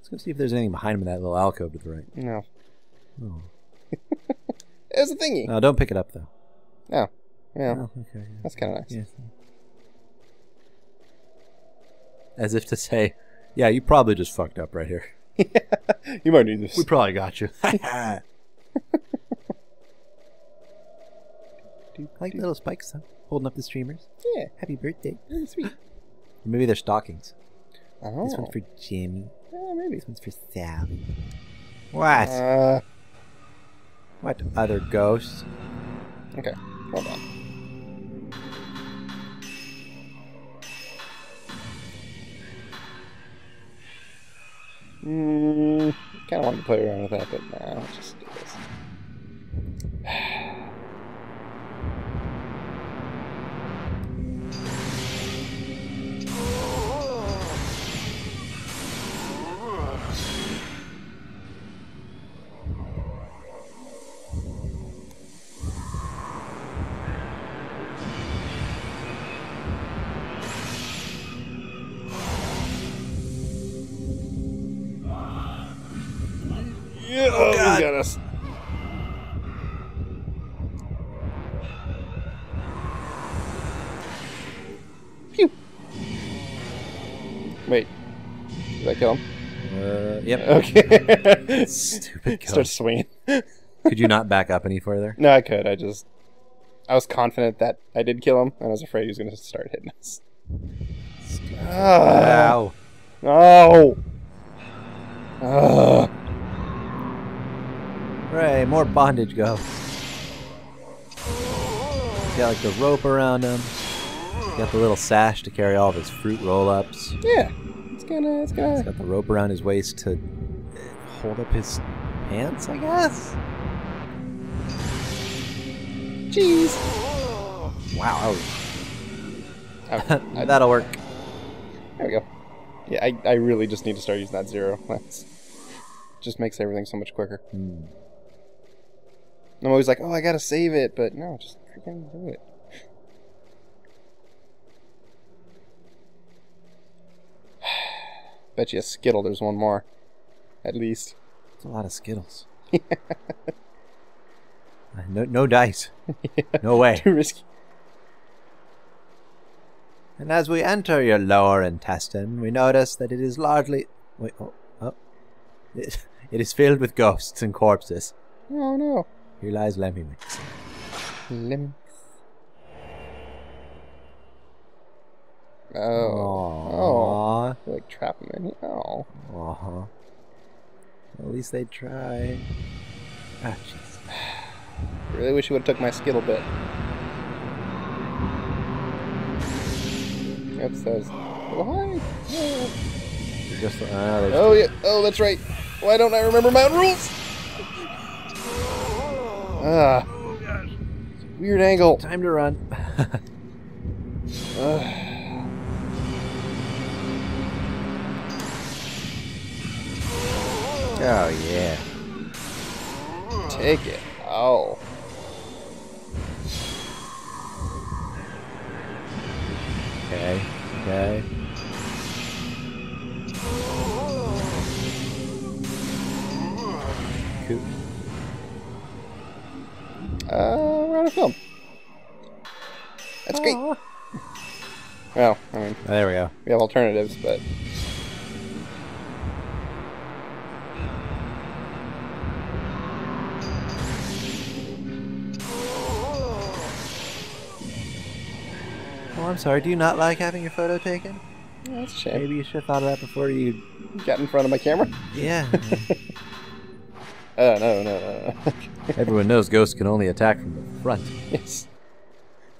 Let's go see if there's anything behind him in that little alcove to the right. No. Oh. There's a thingy. No, don't pick it up though. Oh. Yeah. Oh, okay. yeah. That's kind of nice. Yes. As if to say, yeah, you probably just fucked up right here. You might need this. We probably got you. like little spikes, huh? Holding up the streamers. Yeah. Happy birthday. Really sweet. Maybe they're stockings. Oh. This one's oh. for Jimmy. Yeah, maybe. This one's for Sally. What? Uh, what other ghosts? okay. Hold on. Hmm. Kind of wanted to play around with that, but nah, let's just Wait. Did I kill him? Uh, yep. Okay. Stupid Start swinging. Could you not back up any further? No, I could. I just. I was confident that I did kill him, and I was afraid he was going to start hitting us. Ah, Ow. no! Ah. Hooray, more bondage. He's got like the rope around him. Got the little sash to carry all of his fruit roll-ups. Yeah. It's gonna. It's gonna. He's got the rope around his waist to uh, hold up his pants, I guess. Jeez. Wow, Oh, that was- that'll work. There we go. Yeah, I, I really just need to start using that zero. That's just makes everything so much quicker. Hmm. I'm always like, oh, I gotta save it, but no, just freaking do it. Bet you a Skittle there's one more. At least. It's a lot of Skittles. No, no dice. No way. Too risky. And as we enter your lower intestine, we notice that it is largely. Wait, oh, oh. It, it is filled with ghosts and corpses. Oh no. Here lies Lemmy Mix. Lemon. Oh. Aww. I feel like trapping him in here. Oh. Aw. At least they tried. Ah, jeez. Really wish you would have took my Skittle bit. It says, why? Oh. Just, ah, oh yeah. Oh, that's right. Why don't I remember my own rules? Ah. Weird angle. time to run. Ugh. Oh, yeah. Take it. Oh. Okay, okay. Cool. Uh, we're out of film. That's great. Well, I mean, there we go. we have alternatives, but Oh, I'm sorry. Do you not like having your photo taken? yeah, that's a shame. Maybe you should have thought of that before you. Got in front of my camera. Yeah. Oh no, no, no, no. Everyone knows ghosts can only attack from the front. yes.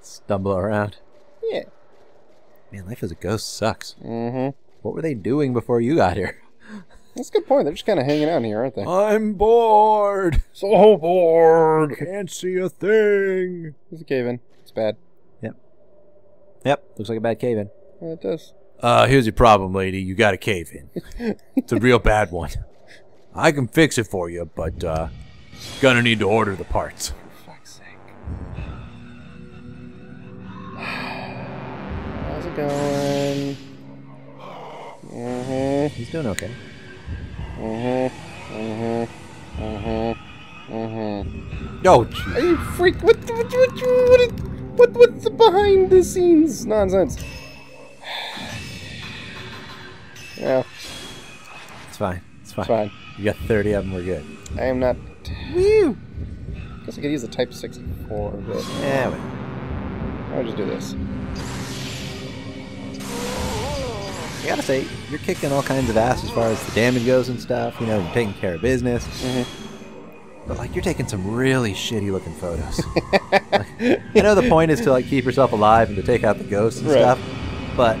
Stumble around. Yeah. Man, life as a ghost sucks. Mm-hmm. What were they doing before you got here? That's a good point. They're just kind of hanging out here, aren't they? I'm bored. So bored. Can't see a thing. There's a cave in. It's bad. Yep, looks like a bad cave in. Yeah, it does. Uh, here's your problem, lady. You got a cave in. it's a real bad one. I can fix it for you, but uh, gonna need to order the parts. For fuck's sake. How's it going? Mm-hmm. He's doing okay. Mm-hmm. Mm-hmm. Mm-hmm. Mm-hmm. Oh, jeez. Are you freak? What? What? What? What? What? What's the behind the scenes nonsense? Yeah, It's fine. It's fine. it's fine. You got 30 of them, we're good. I am not. Woo! Guess I could use the Type 64, but Yeah, wait. I'll just do this. I gotta say, you're kicking all kinds of ass as far as the damage goes and stuff. You know, you're taking care of business. Mm-hmm. But like, you're taking some really shitty looking photos. Like, I know the point is to like keep yourself alive and to take out the ghosts and Right. stuff, but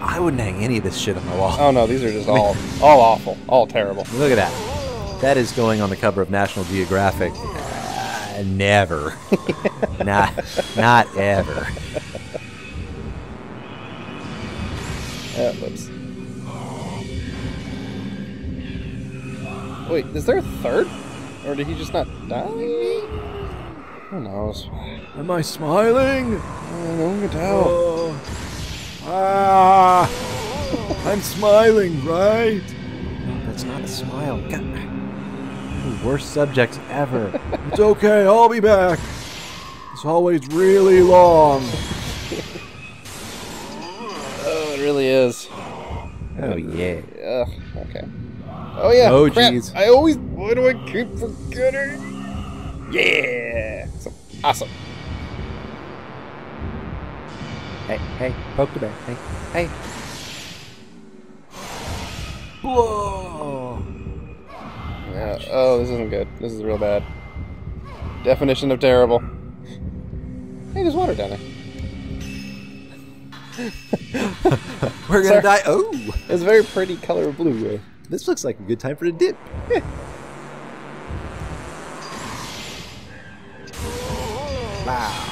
I wouldn't hang any of this shit on my wall. Oh no, these are just all all awful, all terrible. Look at that. That is going on the cover of National Geographic. Uh, never. not, not ever. Uh. Wait, is there a third? Or did he just not die? Who knows? Am I smiling? Uh, no one can tell. Oh. Ah, I'm smiling, right? No, that's not a smile. God. The worst subjects ever. it's okay, I'll be back. This hallway's really long. Oh, it really is. Oh, yeah. Ugh, okay. Oh yeah. Oh, jeez. I always. Why do I keep forgetting? Yeah. So, awesome. Hey, hey, poke the bear. Hey, hey. Whoa. Yeah. Oh, this isn't good. This is real bad. Definition of terrible. Hey, there's water down there. We're gonna Sorry. die. Oh, It's a very pretty color of blue. This looks like a good time for a dip. wow.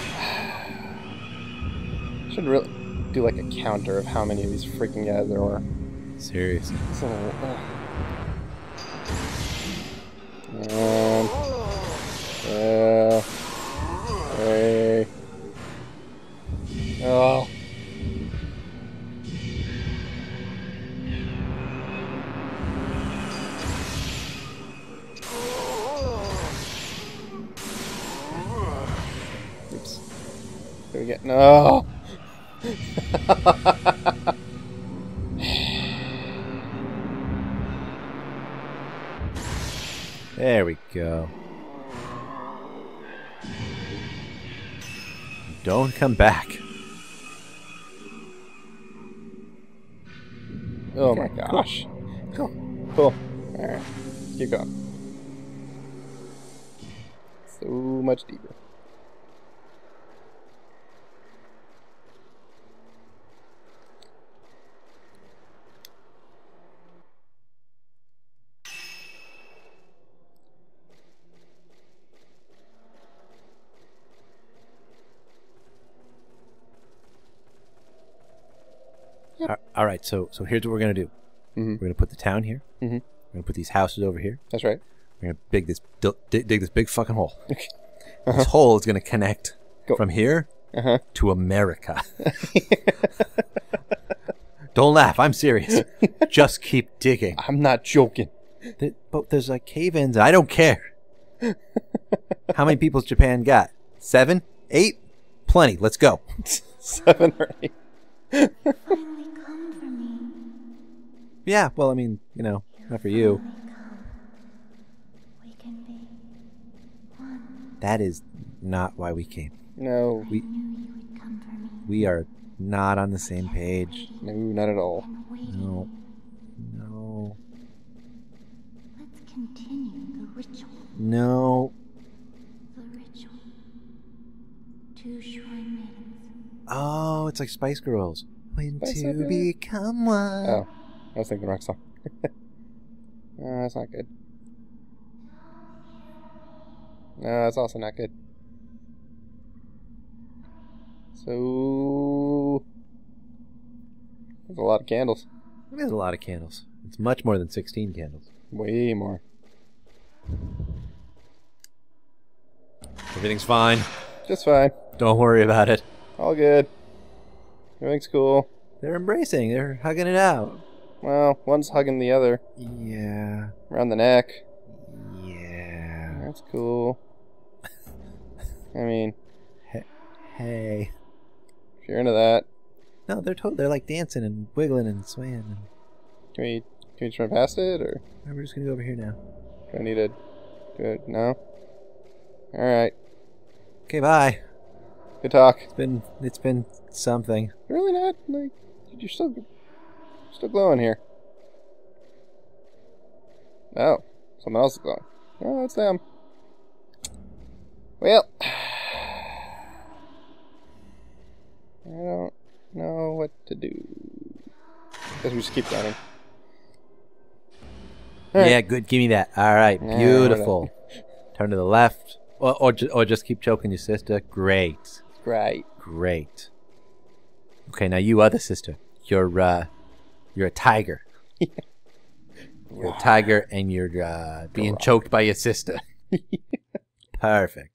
Should really do like a counter of how many of these freaking guys there are. Seriously. So, ugh. There we go. No. There we go. Don't come back. Oh Okay, my cool. gosh. Cool. Cool. Alright. Keep going. So much deeper. Al- All right, so so here's what we're gonna do. Mhm. We're gonna put the town here. Mhm. We're gonna put these houses over here. That's right. We're gonna dig this dig, dig, this big fucking hole. Okay. This hole is gonna connect Go. from here Uh huh. to America. Don't laugh. I'm serious. Just keep digging. I'm not joking. Th- But there's like cave-ins. I don't care. How many people's Japan got? Seven? Eight? Plenty. Let's go. Seven or eight. Yeah. Well, I mean, you know, not for you. Finally come. We can be one. That is not why we came. No. We I knew you would come for me. we are not on the same page. No, not at all. I'm. No. No. Let's continue the ritual. No. The ritual. Two shrine maidens. Oh, it's like Spice Girls. When Spice to Girls. become one. Oh. I was thinking the wrong song. uh, that's not good. No, that's also not good. So. There's a lot of candles. There's a lot of candles. It's much more than 16 candles. Way more. Everything's fine. Just fine. Don't worry about it. All good. Everything's cool. They're embracing. They're hugging it out. Well, one's hugging the other Yeah. around the neck. Yeah. That's cool. I mean, Hey. if you're into that, No, they're told they're like dancing and wiggling and swaying. And can we can we run past it, or we're just gonna go over here now. do I need to do it? No. All right. Okay, bye. Good talk. It's been it's been something. Really not like you're still still glowing here. Oh, someone else is glowing. Oh, that's them. Well, I don't know what to do. Guess we just keep running. Alright. Yeah, good. Give me that. All right, Yeah, beautiful. Turn to the left, or or, ju- or just keep choking your sister. Great, Great. great. Okay, now you other sister. You're uh, you're a tiger. You're a tiger, and you're uh, being choked by your sister. Perfect.